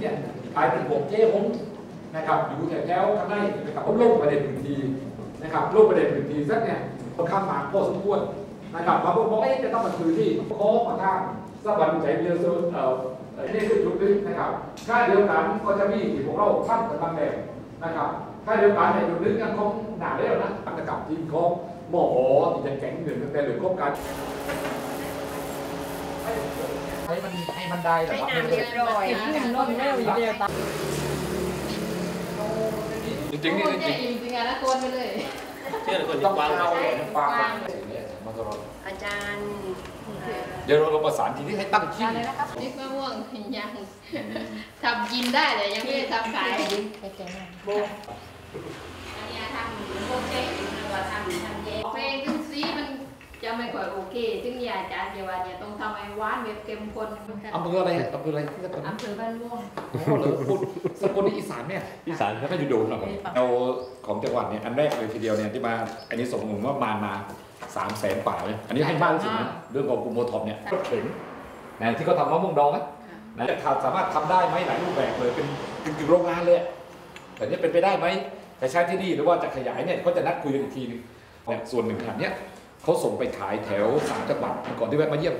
เนี่ยกลายเป็นพวกเจ๊หงนะครับอยู่แถวๆข้างในนะครับก็ลงประเด็นพื้นที่นะครับลงประเด็นพื้นที่สักเนี่ยค่อนข้างมากพอสมควรนะครับบางคนบอกว่าเอ๊ะจะต้องมาคือที่โค้งมาทางสวรรค์ใจเรือโซนเอ่อเอ่อนี่คือจุดนึงนะครับค่าเดียวกันก็จะมีที่พวกเราท่านกันบางแบบนะครับค่าเดียวกันในจุดนึงยังคงหนาแล้วนะอันกับทีมของหมอที่จะแข็งเงินตั้งแต่เหลือครบกัน ให้มันให้มันได้เหรอให้ครับน้ำเรียบร้อยเห็นนะขึ้นรถไม่เอาอยู่เดียวตาจริงๆนี่จริงจริงๆอะนะโกนไปเลยเชื่อคนๆที่ต้องวางเอาไว้ปากมาตลอดอาจารย์เอ่อเดี๋ยวเราประสานทีนี้ให้ตั้งชื่ออะไรนะครับนี่มะม่วงยังทำกินได้แต่ยังไม่ได้ทำขายไปแกงโบอันนี้ทำพวกเช็คแล้วก็ทำทำเย็น เพลงซึ่งซีมันจะ ไม่ค่อยโอเค ซึ่งยาอาจารย์เดียวว่าเนี่ยต้องทำให้หวานแบบเข้มข้นอำเภออะไรอำเภออะไรที่สกลอำเภอบ้านม่วงโอ้โหเหรอพูดสกลนี่อีสานเนี่ยอีสานครับไม่อยู่โดนหรอกเอาของจังหวัดเนี่ยอันแรกเลยทีเดียวเนี่ยที่มาอันนี้ส่งผมว่ามามาสามแสนป่าเลยอันนี้ให้มากที่สุดนะเรื่องของกลุ่มโมท็อปเนี่ยรถเข็นนะที่เขาทำมะม่วงดองนะนะจะสามารถทำได้ไหมหลายรูปแบบเลยเป็นกึ่งๆโรงงานเลยอะแต่เนี่ยเป็นไปได้ไหมจะใช้ที่นี่หรือว่าจะขยายเนี่ยเขาจะนัดคุยกันอีกทีนึงเนี่ยส่วนหนึ่งขนาดเนี้ย เขาส่งไปขายแถวสามจังหวัดก่อนที่แวะมาเยี่ยม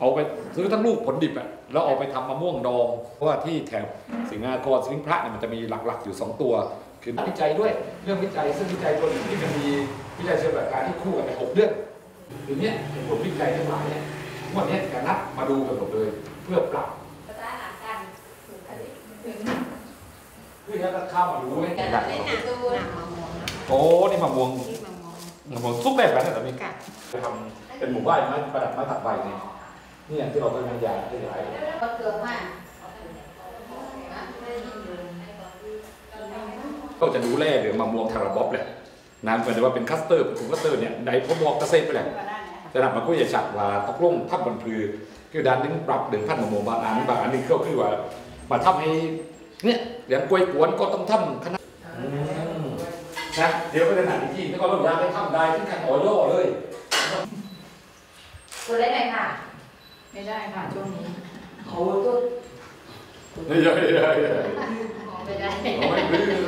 เอาไปซื้อทั้งลูกผลดิบอะแล้วเอาไปทำมะม่วงดอง เพราะว่าที่แถบสิงห์นครสิงห์พระเนี่ยมันจะมีหลักๆอยู่ 2 ตัวคือวิจัยด้วยเรื่องวิจัยซึ่งวิจัยตัวหนึ่งที่มันมีวิจัยเชิงหลักการที่คู่กันไปหกเรื่องทีเนี้ยผลวิจัยทั้งหลายเนี่ยงวันนี้จะนัดมาดูกันหมดเลย เพื่อปรับภาษาหลักกันเพื่อจะเข้ามาดูเลยแต่เราได้หนักดูหนักมะม่วงนะโอ้นี่มะม่วง ที่มะม่วงมะม่วงซุปแบบนั้นเหรอมีค่ะไปทำเป็นหมู่บ้านไม้ประดับไม้ตัดใบเนี่ยนี่อย่างที่เราเป็นพยานขยายก็เกิดมาก็จะดูแลเรื่องมะม่วงทาราบ๊อบเลยนะเหมือนว่าเป็นคัสเตอร์ถุงคัสเตอร์เนี่ยใดพวกมองกระเซ็ไปเลยจะนำมาคุยจะฉัดว่าตกลงทับบนพือคือด้านหนึงปรับหนึ่งพันมะม่วงบางอันบางอันนี้ก็คือว่ามาทำให้เนี่ยอย่างกล้วยกวนก็ต้องทำขนาดอืม นะเดี๋ยวก็จะหนักอีกทีแล้วก็เราอยากให้ทำได้ที่กันออย่อเลยตัวเล็กไหนค่ะ ไม่ได้ค่ะช่วงนี้โอ้ตัวเดี๋ยวเดี๋ยวเดี๋ยวเดี๋ยวไม่ได้เอาไม่ดื้อเลย